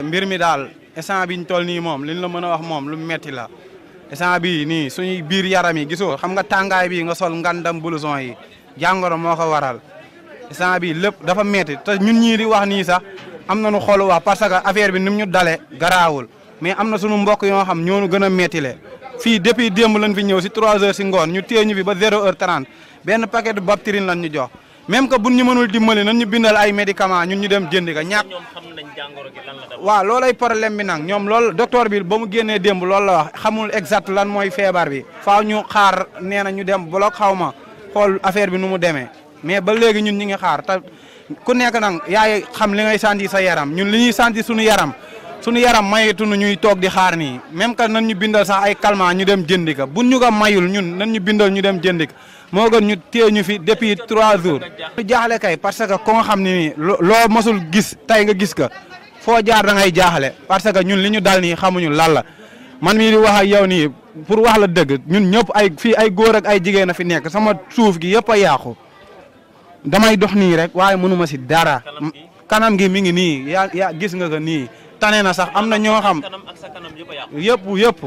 mbir mi daal instant biñ toll nii moom liñ la mën a wax moom lu metti la instant bi nii suñuy biir yaram yi gisoo xam nga tàngaay bi nga sol ngandam blouson yi jàngoro moo ko waral instant bi lépp dafa metti te ñun ñii di wax nii sax am na nañu xool wax parce que affaire bi ni mu ñu dale garaawul mais am na suñu mbokk yoo xam ñoo ñu gën a mettile fii depuis démb lañ fi ñëw si 3 heures si ngoon ñu téye ñu fi ba 0 heure 30 benn paquet de Bactérine lañ ñu jox même que buñ ñu mënul dimbali nan ñu bindal ay médicament ñun ñu dem jëndi ka ñàkk waaw loolay problème bi nag ñoom loolu docteur bi ba mu génnee démb loolu la wax xamul exact lan mooy feebar bi faaw ñu xaar nee na ñu dem bloc xaw ma xool affaire bi nu mu demee mais ba léegi ñun ñi ngi xaar te ku nekk nag yaay xam li ngay sentir sa yaram ñun li ñuy sentir suñu yaram suñu yaram mayetunu ñuy toog di xaar nii même que nan ñu bindal sax ay calmant ñu dem jëndi ka buñ ñu ko mayul ñun nan ñu bindal ñu dem jëndi moo gën ñu téye ñu fi depuis trois jours. ñu jaaxle kay parce que ko nga xam ne nii loo mosul gis tey nga gis ka foo jaar da ngay jaaxle parce que ñun li ñu dal nii xamuñu lan la man mii di wax ak yow nii pour wax la dëgg ñun ñëpp ay fii ay góor ak ay jigéen a fi nekk sama suuf gi yëpp a yàqu. damay dox nii rek waaye mënuma si dara kanam gi mi ngi nii yaa yaa gis nga ko nii tane na sax am na ñoo xam yëpp yëpp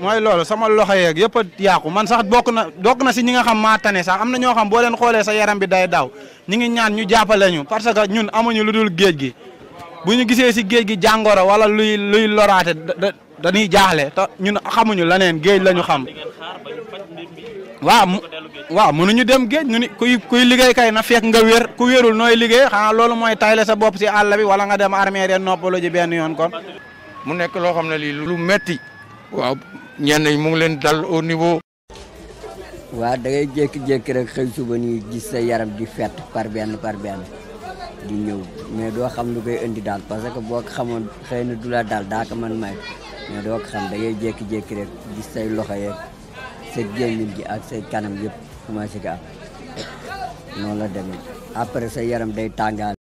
mooy loolu sama loxo yeeg yëpp a yàqu man sax bokk na bokk na si ñi nga xam maa tane sax am na ñoo xam boo leen xoolee sa yaram bi day daw ñi ngi ñaan ñu jàppale ñu parce que ñun amuñu lu dul géej gi bu ñu gisee si géej gi jàngoro wala luy luy loraate dañuy jaaxle te ñun xamuñu leneen géej la ñu xam. waaw waaw mënuñu dem géej ñu ni kuy kuy liggéey kay na fekk nga wér ku wérul nooy liggéey xanaa loolu mooy tayle sa bopp si àll bi wala nga dem armée de noppalu ji benn yoon kon. mu nekk loo xam ne lii lu metti waaw ñenn ñi mu ngi leen dal au niveau. waaw da ngay jékki-jékki rek xëy suba nii gis sa yaram di fett par benn par benn di ñëw mais doo xam lu koy indi daal parce que boo ko xamoon xëy na du la daal daa ko mën may mais doo ko xam da ngay jékki-jékki rek gis say loxo yeeg sa gémmiñ gi ak say kanam yëpp commencé ko am noonu la demee après sa yaram day tàngaal